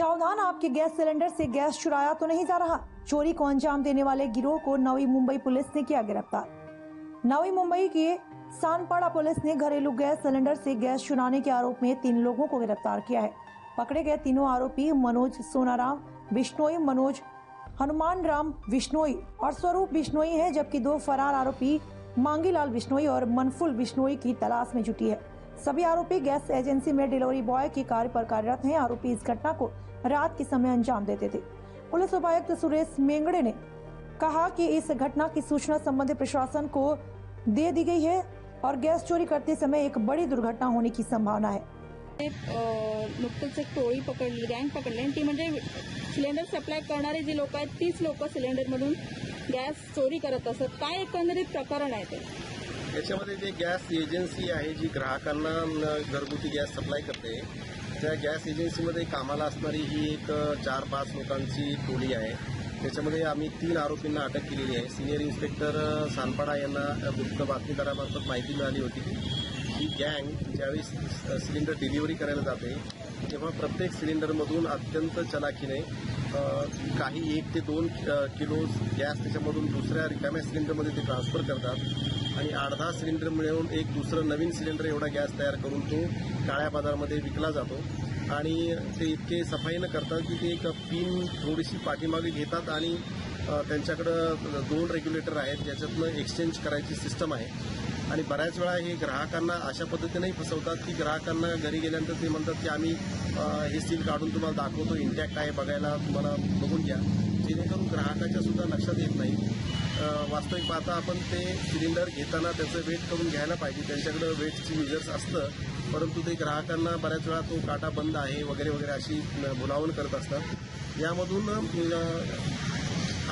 सावधान आपके gas cylinder से gas चुराया तो नहीं जा रहा। चोरी को अंजाम देने वाले गिरोह को नवी मुंबई पुलिस ने किया गिरफ़्तार। नवी मुंबई के सानपाड़ा पुलिस ने घरेलू गैस सिलेंडर से गैस चुराने के आरोप में तीन लोगों को गिरफ़्तार किया है। पकड़े गए तीनों आरोपी मनोज सोनाराम बिश्नोई मनोज, हनुमान राम बिश्नोई और स्वरूप बिश्नोई है, जबकि दो फरार आरोपी मांगीलाल बिश्नोई और मनफुल बिश्नोई की तलाश में जुटी है। सभी आरोपी गैस एजेंसी में डिलीवरी बॉय के कार्य पर कार्यरत हैं। आरोपी इस घटना को रात के समय अंजाम देते थे। पुलिस उपायुक्त सुरेश मेंगड़े ने कहा कि इस घटना की सूचना संबंधित प्रशासन को दे दी गई है और गैस चोरी करते समय एक बड़ी दुर्घटना होने की संभावना है। नुकतंच एक टोळी पकडली गँग पकडली ती म्हणजे सिलेंडर सप्लाय करणारे जी लोक आहेत तीच लोक सिलेंडरमधून गॅस चोरी करत असत। काय एकंदरीत प्रकरण आहे ते? याच्यामध्ये जे गॅस एजन्सी आहे जी ग्राहकांना घरगुती गॅस सप्लाय करते त्या गॅस एजन्सीमध्ये कामाला असणारी ही एक चार पाच लोकांची टोळी आहे. त्याच्यामध्ये आम्ही तीन आरोपींना अटक केलेली आहे. सिनियर इन्स्पेक्टर सानपाडा यांना गुप्त बातमीदारामार्फत माहिती मिळाली होती. की ही गँग ज्यावेळी सिलेंडर डिलिव्हरी करायला जाते तेव्हा प्रत्येक सिलेंडरमधून अत्यंत चलाखीने काही एक ते दोन किलो गॅस त्याच्यामधून दुसऱ्या रिकाम्या सिलेंडरमध्ये ते ट्रान्सफर करतात. आणि अर्धा सिलेंडर मिळवून एक दुसरं नवीन सिलेंडर एवढा गॅस तयार करून तो काळ्या बाजारामध्ये विकला जातो. आणि ते इतके सफाईनं करतात की ते एक पिन थोडीशी पाठीमागे घेतात आणि त्यांच्याकडं दोन रेग्युलेटर आहेत ज्याच्यातनं एक्सचेंज करायची सिस्टम आहे. आणि बऱ्याच वेळा हे ग्राहकांना अशा पद्धतीनेही फसवतात की ग्राहकांना घरी गेल्यानंतर ते म्हणतात की आम्ही हे सील काढून तुम्हाला दाखवतो इंटॅक्ट आहे बघायला तुम्हाला बघून घ्या. जेणेकरून ग्राहकाच्या सुद्धा लक्षात येत नाही. वास्तविक पाहता आपण ते सिलेंडर घेताना त्याचं वेट करून घ्यायला पाहिजे. त्यांच्याकडे वेटची युजर्स असतं परंतु ते ग्राहकांना बऱ्याच वेळा तो काटा बंद आहे वगैरे वगैरे अशी अ, भुलावण करत असतात. यामधून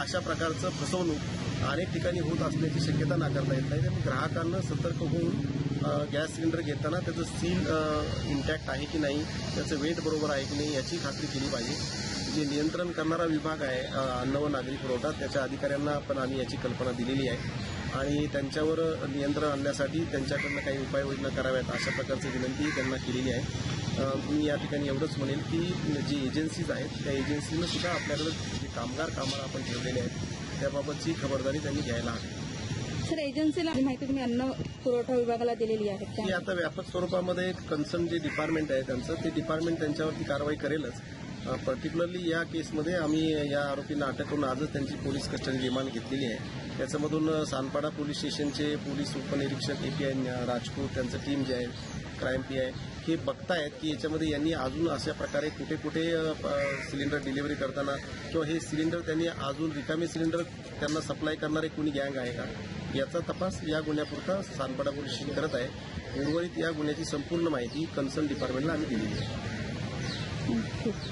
अशा प्रकारचं फसवणूक अनेक ठिकाणी होत असण्याची शक्यता नाकारता येत नाही. त्यामुळे ग्राहकांना सतर्क होऊन गॅस सिलेंडर घेताना त्याचं सील इंटॅक्ट आहे की नाही त्याचं वेट बरोबर आहे की नाही याची खात्री केली पाहिजे. जे नियंत्रण करणारा विभाग आहे अन्न व नागरी पुरवठा त्याच्या अधिकाऱ्यांना पण आम्ही याची कल्पना दिलेली आहे. आणि त्यांच्यावर नियंत्रण आणण्यासाठी त्यांच्याकडनं काही उपाययोजना कराव्यात अशा प्रकारची विनंती त्यांना केलेली आहे. मी या ठिकाणी एवढंच म्हणेल की जी एजन्सीज आहेत त्या एजन्सीनं सुद्धा आपल्याकडं जे कामगार कामाला आपण ठेवलेले आहेत त्याबाबतची खबरदारी त्यांनी घ्यायला हवी. सर एजन्सीला माहिती तुम्ही अन्न पुरवठा विभागाला दिलेली आहे. त्या आता व्यापक स्वरूपामध्ये कन्सर्न जे डिपार्टमेंट आहे त्यांचं ते डिपार्टमेंट त्यांच्यावरती कारवाई करेलच. पर्टिक्युलरली या केसमध्ये आम्ही या आरोपींना अटक करून आजच त्यांची पोलीस कस्टडी रिमांड घेतलेली आहे. त्याच्यामधून सानपाडा पोलीस स्टेशनचे पोलीस उपनिरीक्षक ए पी आय राजपूत त्यांचं टीम जे आहे क्राईम पी आय हे बघतायत की याच्यामध्ये यांनी अजून अशा प्रकारे कुठे कुठे प- सिलेंडर डिलिव्हरी करताना किंवा हे सिलेंडर त्यांनी अजून रिकामे सिलेंडर त्यांना सप्लाय करणारे कुणी गँग आहे का? याचा तपास या गुन्ह्यापुरता सानपाडा पोलीस करत आहे. उर्वरित या गुन्ह्याची संपूर्ण माहिती कन्सर्न डिपार्टमेंटला आम्ही दिलेली आहे.